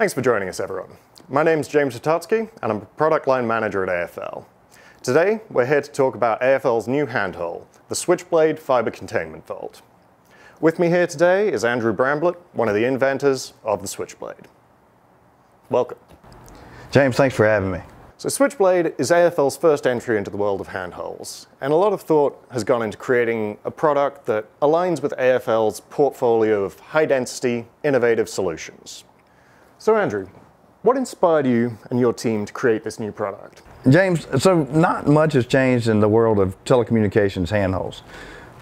Thanks for joining us, everyone. My name's James Potosky, and I'm a product line manager at AFL. Today, we're here to talk about AFL's new handhole, the Switchblade Fiber Containment Vault. With me here today is Andru Bramblett, one of the inventors of the Switchblade. Welcome. James, thanks for having me. So Switchblade is AFL's first entry into the world of handholes, and a lot of thought has gone into creating a product that aligns with AFL's portfolio of high-density, innovative solutions. So Andru, what inspired you and your team to create this new product? James, so not much has changed in the world of telecommunications handholes.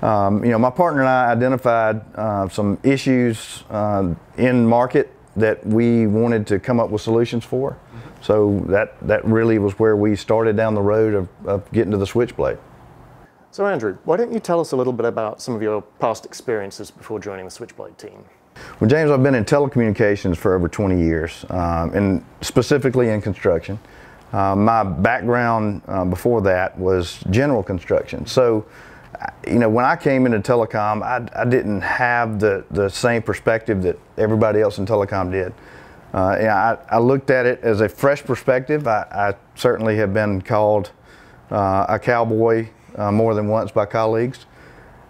Um, you know, my partner and I identified uh, some issues uh, in market that we wanted to come up with solutions for. So that, that really was where we started down the road of, of getting to the Switchblade. So Andru, why don't you tell us a little bit about some of your past experiences before joining the Switchblade team? Well, James, I've been in telecommunications for over 20 years, um, and specifically in construction. Uh, my background uh, before that was general construction. So, you know, when I came into telecom, I, I, didn't have the, the same perspective that everybody else in telecom did. Uh, I, I, looked at it as a fresh perspective. I, I certainly have been called uh, a cowboy uh, more than once by colleagues,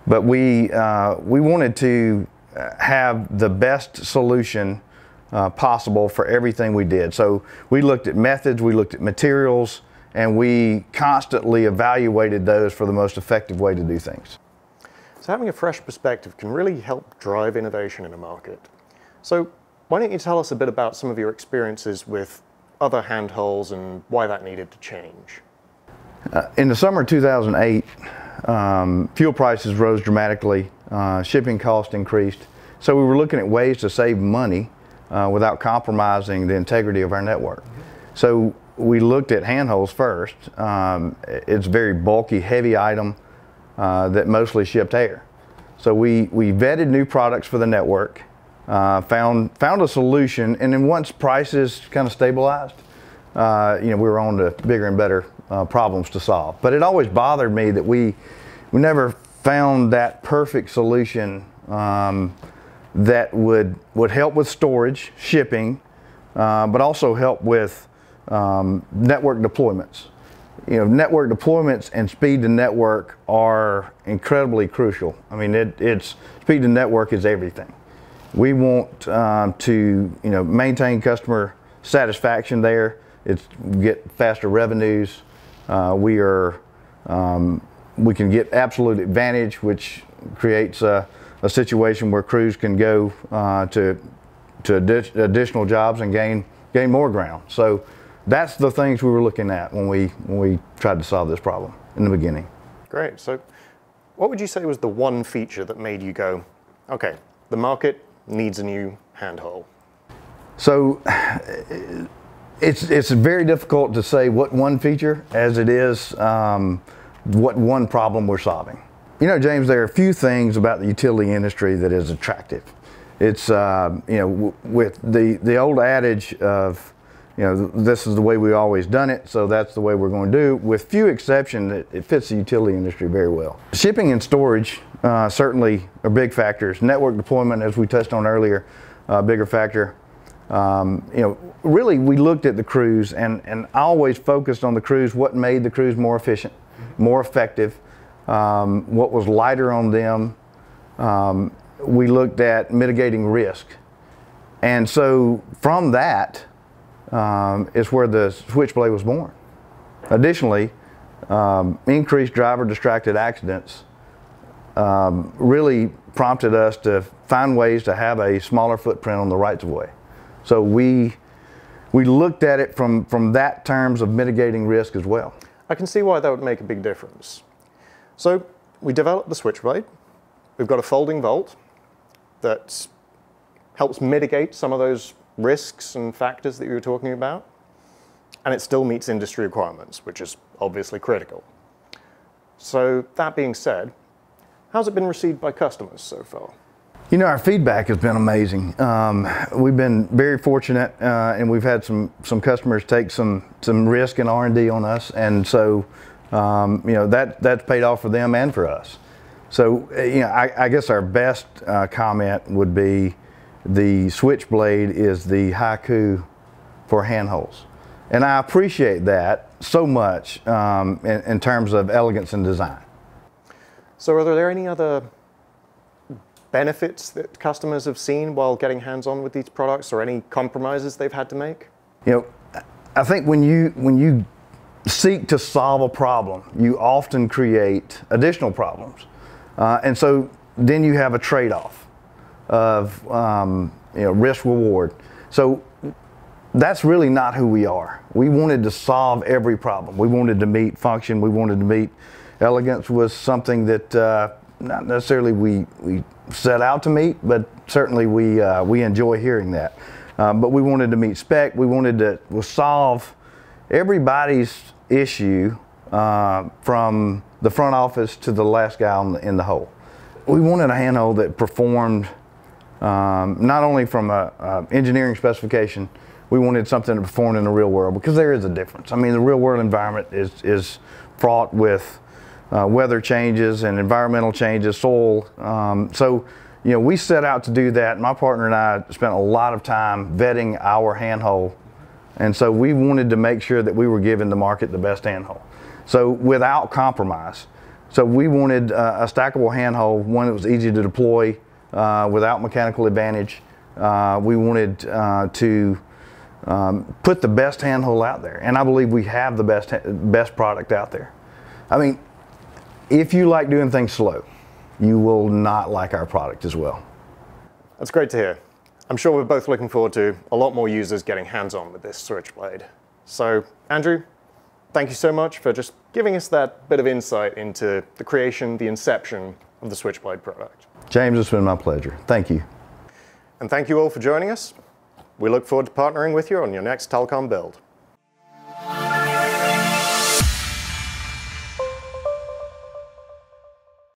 but we uh, we wanted to have the best solution uh, possible for everything we did. So we looked at methods, we looked at materials, and we constantly evaluated those for the most effective way to do things. So having a fresh perspective can really help drive innovation in a market. So why don't you tell us a bit about some of your experiences with other handholes and why that needed to change? Uh, in the summer of 2008, um, fuel prices rose dramatically, uh, shipping cost increased. So we were looking at ways to save money uh, without compromising the integrity of our network. So we looked at handholes first. Um, it's a very bulky, heavy item uh, that mostly shipped air. So we, we vetted new products for the network, uh, found, found a solution, and then once prices kind of stabilized, uh, you know, we were on to bigger and better problems to solve. But it always bothered me that we, we never found that perfect solution um, that would, would help with storage, shipping, uh, but also help with um, network deployments. You know, network deployments and speed to network are incredibly crucial. I mean, it, it's speed to network is everything. We want um, to, you know, maintain customer satisfaction there. It's get faster revenues. Uh, we are, um, we can get absolute advantage, which creates a, a situation where crews can go uh, to to additional jobs and gain gain more ground. So that's the things we were looking at when we when we tried to solve this problem in the beginning. Great. So what would you say was the one feature that made you go, okay, the market needs a new handhole? So it's it's very difficult to say what one feature as it is um, what one problem we're solving. You know, James, there are a few things about the utility industry that is attractive. It's, uh, you know, with the, the old adage of, you know, this is the way we always done it, so that's the way we're going to do. With few exceptions, it, it fits the utility industry very well. Shipping and storage uh, certainly are big factors. Network deployment, as we touched on earlier, uh, bigger factor. Um, you know, really we looked at the crews and, and always focused on the crews, what made the crews more efficient, more effective, um, what was lighter on them. Um, we looked at mitigating risk. And so from that um, is where the Switchblade was born. Additionally, um, increased driver distracted accidents um, really prompted us to find ways to have a smaller footprint on the rights of way. So we, we looked at it from, from that terms of mitigating risk as well. I can see why that would make a big difference. So we developed the Switchblade. We've got a folding vault that helps mitigate some of those risks and factors that you were talking about. And it still meets industry requirements, which is obviously critical. So that being said, how's it been received by customers so far? You know, our feedback has been amazing. Um, we've been very fortunate, uh, and we've had some some customers take some some risk and R and D on us, and so um, you know, that, that's paid off for them and for us. So, uh, you know, I, I guess our best uh, comment would be the Switchblade is the haiku for handholds. And I appreciate that so much um, in, in terms of elegance and design. So are there any other benefits that customers have seen while getting hands-on with these products or any compromises they've had to make? You know, I think when you when you seek to solve a problem, you often create additional problems, uh, and so then you have a trade-off of um, you know risk reward. So that's really not who we are. We wanted to solve every problem. We wanted to meet function. We wanted to meet elegance was something that uh, not necessarily we we set out to meet, but certainly we uh, we enjoy hearing that. Um, but we wanted to meet spec. We wanted to solve everybody's issue uh, from the front office to the last guy the, in the hole. We wanted a handhold that performed um, not only from a, a, engineering specification, we wanted something to perform in the real world because there is a difference. I mean, the real world environment is, is fraught with uh, weather changes and environmental changes, soil. Um, so, you know, we set out to do that. My partner and I spent a lot of time vetting our handhold. And so we wanted to make sure that we were giving the market the best handhold. So without compromise. So we wanted uh, a stackable handhold, one that was easy to deploy uh, without mechanical advantage. Uh, we wanted uh, to um, put the best handhold out there. And I believe we have the best, best product out there. I mean, if you like doing things slow, you will not like our product as well. That's great to hear. I'm sure we're both looking forward to a lot more users getting hands-on with this Switchblade. So, Andru, thank you so much for just giving us that bit of insight into the creation, the inception of the Switchblade product. James, it's been my pleasure. Thank you. And thank you all for joining us. We look forward to partnering with you on your next Telcom build.